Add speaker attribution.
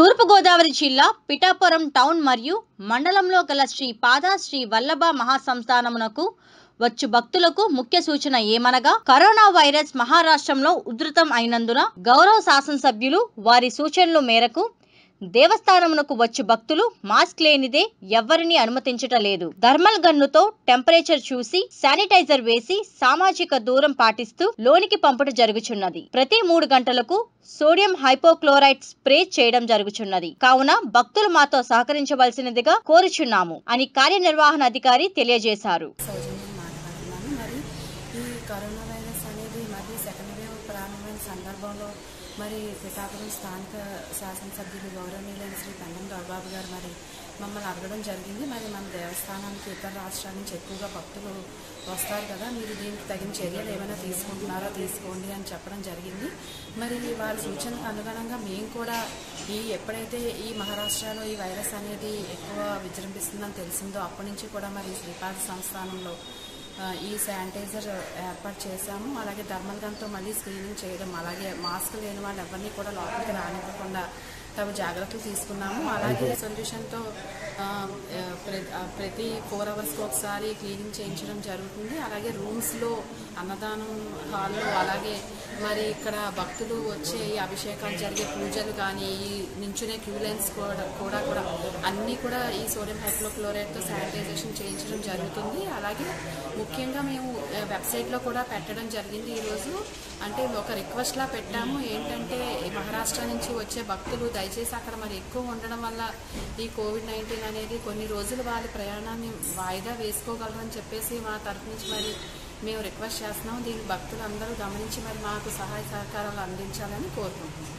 Speaker 1: తూర్పుగోదావరి జిల్లా పిఠాపురం టౌన్ మరియు మండలంలో గల శ్రీ పాద శ్రీ వల్లభ మహాసంస్థానమునకు వచ్చు భక్తులకు ముఖ్య సూచన ఏమనగా కరోనా వైరస్ మహారాష్ట్రంలో ఉధృతం అయినందున గౌరవ శాసనసభ్యులు వారి సూచనల మేరకు దేవస్థానమునకు వచ్చి భక్తులు మాస్క్ లేనిదే ఎవ్వరిని అనుమతించటలేదు థర్మల్ గన్నుతో టెంపరేచర్ చూసి శానిటైజర్ వేసి సామాజిక దూరం పాటిస్తూ లోనికి పంపుట జరుగుచున్నది. ప్రతి మూడు గంటలకు సోడియం హైపోక్లోరైడ్ స్ప్రే చేయడం జరుగుచున్నది. కావున భక్తులు మాతో సహకరించవలసినదిగా కోరుచున్నాము అని కార్యనిర్వహణ అధికారి తెలియజేశారు.
Speaker 2: కరోనా వైరస్ అనేది సెకండ్ వేవ్ ప్రారంభమైన సందర్భంలో మరి పిఠాపురం స్థానిక శాసనసభ్యులు గౌరవనీయులైన శ్రీ పన్నం దొరబాబు గారు మరి మమ్మల్ని అడగడం జరిగింది. మరి మన దేవస్థానానికి ఇతర రాష్ట్రాల నుంచి ఎక్కువగా భక్తులు వస్తారు కదా మీరు దీనికి తగిన చర్యలు ఏమైనా తీసుకుంటున్నారా తీసుకోండి అని చెప్పడం జరిగింది. మరి వారి సూచనకు అనుగుణంగా మేము కూడా ఈ ఎప్పుడైతే ఈ మహారాష్ట్రలో ఈ వైరస్ అనేది ఎక్కువ విజృంభిస్తుందని తెలిసిందో అప్పటి నుంచి కూడా మరి శ్రీపాద సంస్థానంలో ఈ శానిటైజర్ ఏర్పాటు చేశాము. అలాగే థర్మల్ గన్తో మళ్ళీ స్క్రీనింగ్ చేయడం అలాగే మాస్క్ లేని వాళ్ళు ఎవరిని కూడా లోపలికి రానివ్వకుండా తగు జాగ్రత్తలు తీసుకున్నాము. అలాగే సొల్యూషన్తో ప్రతి ఫోర్ అవర్స్కి ఒకసారి క్లీనింగ్ చేయించడం జరుగుతుంది. అలాగే రూమ్స్లో అన్నదానం హాల్లో అలాగే మరి ఇక్కడ భక్తులు వచ్చే ఈ అభిషేకాలు జరిగే పూజలు కానీ ఈ నించునే క్యూ లైన్స్ కూడా కూడా కూడా అన్నీ కూడా ఈ సోడియం హైప్లోక్లోరైడ్తో శానిటైజేషన్ చేయించడం జరుగుతుంది. అలాగే ముఖ్యంగా మేము వెబ్సైట్లో కూడా పెట్టడం జరిగింది ఈరోజు. అంటే ఒక రిక్వెస్ట్లా పెట్టాము. ఏంటంటే మహారాష్ట్ర నుంచి వచ్చే భక్తులు దయచేసి అక్కడ మరి ఎక్కువ ఉండడం వల్ల ఈ కోవిడ్ నైన్టీన్ అనేది కొన్ని రోజులు వాళ్ళ ప్రయాణాన్ని వాయిదా వేసుకోగలరని చెప్పేసి మా తరఫు నుంచి మరి మేము రిక్వెస్ట్ చేస్తున్నాం. దీన్ని భక్తులు అందరూ గమనించి మరి మాకు సహాయ సహకారాలు అందించాలని కోరుకుంటున్నాం.